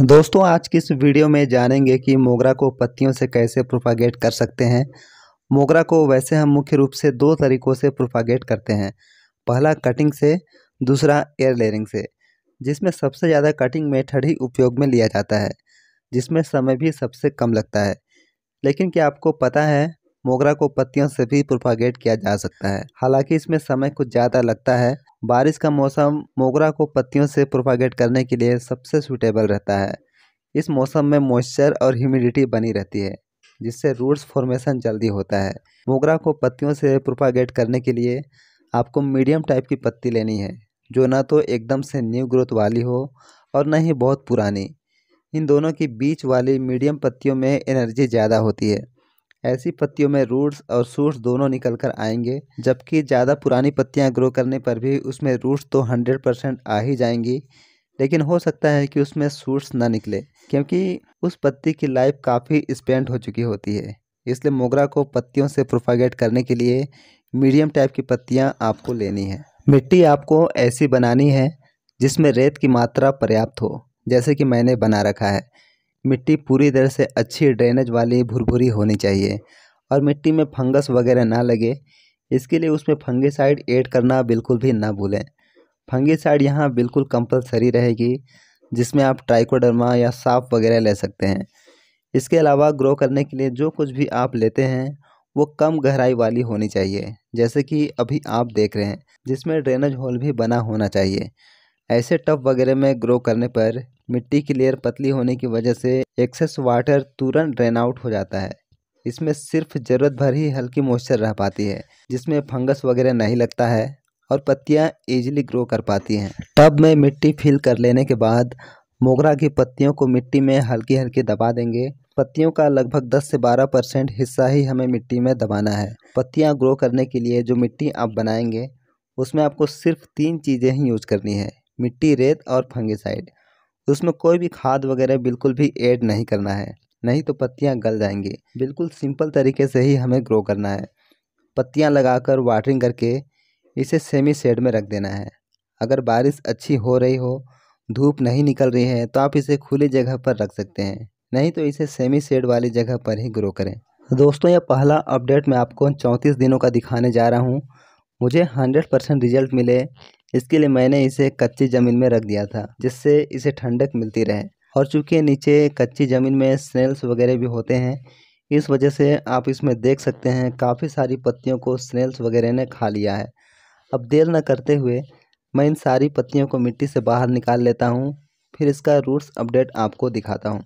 दोस्तों, आज की इस वीडियो में जानेंगे कि मोगरा को पत्तियों से कैसे प्रोपागेट कर सकते हैं। मोगरा को वैसे हम मुख्य रूप से दो तरीक़ों से प्रोपागेट करते हैं। पहला कटिंग से, दूसरा एयर लेयरिंग से, जिसमें सबसे ज़्यादा कटिंग मेथड ही उपयोग में लिया जाता है, जिसमें समय भी सबसे कम लगता है। लेकिन क्या आपको पता है, मोगरा को पत्तियों से भी प्रोपागेट किया जा सकता है। हालाँकि इसमें समय कुछ ज़्यादा लगता है बारिश का मौसम मोगरा को पत्तियों से प्रोपागेट करने के लिए सबसे सूटेबल रहता है। इस मौसम में मॉइस्चर और ह्यूमिडिटी बनी रहती है, जिससे रूट्स फॉर्मेशन जल्दी होता है। मोगरा को पत्तियों से प्रोपागेट करने के लिए आपको मीडियम टाइप की पत्ती लेनी है, जो ना तो एकदम से न्यू ग्रोथ वाली हो और न ही बहुत पुरानी। इन दोनों की बीच वाली मीडियम पत्तियों में एनर्जी ज़्यादा होती है। ऐसी पत्तियों में रूट्स और सूट्स दोनों निकल कर आएँगे, जबकि ज़्यादा पुरानी पत्तियाँ ग्रो करने पर भी उसमें रूट्स तो हंड्रेड परसेंट आ ही जाएँगी। लेकिन हो सकता है कि उसमें सूट्स ना निकले, क्योंकि उस पत्ती की लाइफ काफ़ी स्पेंड हो चुकी होती है। इसलिए मोगरा को पत्तियों से प्रोपागेट करने के लिए मीडियम टाइप की पत्तियाँ आपको लेनी है। मिट्टी आपको ऐसी बनानी है जिसमें रेत की मात्रा पर्याप्त हो, जैसे कि मैंने बना रखा है। मिट्टी पूरी तरह से अच्छी ड्रेनेज वाली भुरभुरी होनी चाहिए और मिट्टी में फंगस वगैरह ना लगे। इसके लिए उसमें फंगिसाइड ऐड करना बिल्कुल भी ना भूलें। फंगिसाइड यहाँ बिल्कुल कंपलसरी रहेगी, जिसमें आप ट्राइकोडर्मा या साफ़ वगैरह ले सकते हैं। इसके अलावा ग्रो करने के लिए जो कुछ भी आप लेते हैं, वो कम गहराई वाली होनी चाहिए, जैसे कि अभी आप देख रहे हैं, जिसमें ड्रेनेज होल भी बना होना चाहिए। ऐसे टब वगैरह में ग्रो करने पर मिट्टी की लेयर पतली होने की वजह से एक्सेस वाटर तुरंत ड्रेन आउट हो जाता है। इसमें सिर्फ़ ज़रूरत भर ही हल्की मॉइस्चर रह पाती है, जिसमें फंगस वगैरह नहीं लगता है और पत्तियाँ इजीली ग्रो कर पाती हैं। टब में मिट्टी फिल कर लेने के बाद मोगरा की पत्तियों को मिट्टी में हल्की हल्की दबा देंगे। पत्तियों का लगभग 10 से 12 परसेंट हिस्सा ही हमें मिट्टी में दबाना है। पत्तियाँ ग्रो करने के लिए जो मिट्टी आप बनाएँगे, उसमें आपको सिर्फ़ तीन चीज़ें ही यूज़ करनी है, मिट्टी रेत और फंगिसाइड उसमें कोई भी खाद वगैरह बिल्कुल भी ऐड नहीं करना है। नहीं तो पत्तियाँ गल जाएँगी। बिल्कुल सिंपल तरीके से ही हमें ग्रो करना है। पत्तियाँ लगाकर वाटरिंग करके इसे सेमी शेड में रख देना है। अगर बारिश अच्छी हो रही हो, धूप नहीं निकल रही है तो आप इसे खुली जगह पर रख सकते हैं। नहीं तो इसे सेमी शेड वाली जगह पर ही ग्रो करें। दोस्तों, यह पहला अपडेट मैं आपको चौंतीस दिनों का दिखाने जा रहा हूँ। मुझे हंड्रेड परसेंट रिज़ल्ट मिले। इसके लिए मैंने इसे कच्ची ज़मीन में रख दिया था, जिससे इसे ठंडक मिलती रहे। और चूँकि नीचे कच्ची ज़मीन में स्नेल्स वगैरह भी होते हैं, इस वजह से आप इसमें देख सकते हैं काफ़ी सारी पत्तियों को स्नेल्स वगैरह ने खा लिया है। अब देर न करते हुए मैं इन सारी पत्तियों को मिट्टी से बाहर निकाल लेता हूँ, फिर इसका रूट्स अपडेट आपको दिखाता हूँ।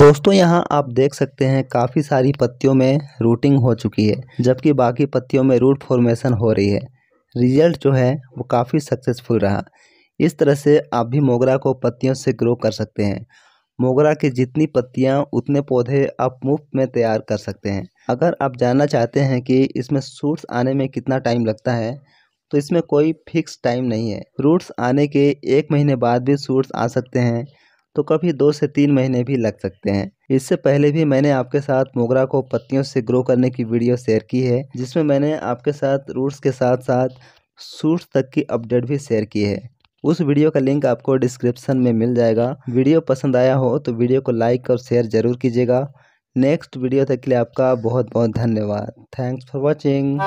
दोस्तों, यहाँ आप देख सकते हैं काफ़ी सारी पत्तियों में रूटिंग हो चुकी है, जबकि बाकी पत्तियों में रूट फॉर्मेशन हो रही है। रिज़ल्ट जो है, वो काफ़ी सक्सेसफुल रहा। इस तरह से आप भी मोगरा को पत्तियों से ग्रो कर सकते हैं। मोगरा की जितनी पत्तियाँ, उतने पौधे आप मुफ़्त में तैयार कर सकते हैं। अगर आप जानना चाहते हैं कि इसमें सूट्स आने में कितना टाइम लगता है तो इसमें कोई फिक्स टाइम नहीं है। रूट्स आने के एक महीने बाद भी सूट्स आ सकते हैं। तो कभी दो से तीन महीने भी लग सकते हैं। इससे पहले भी मैंने आपके साथ मोगरा को पत्तियों से ग्रो करने की वीडियो शेयर की है, जिसमें मैंने आपके साथ रूट्स के साथ साथ सूट्स तक की अपडेट भी शेयर की है। उस वीडियो का लिंक आपको डिस्क्रिप्शन में मिल जाएगा। वीडियो पसंद आया हो तो वीडियो को लाइक और शेयर ज़रूर कीजिएगा। नेक्स्ट वीडियो तक के लिए आपका बहुत बहुत धन्यवाद। Thanks for watching.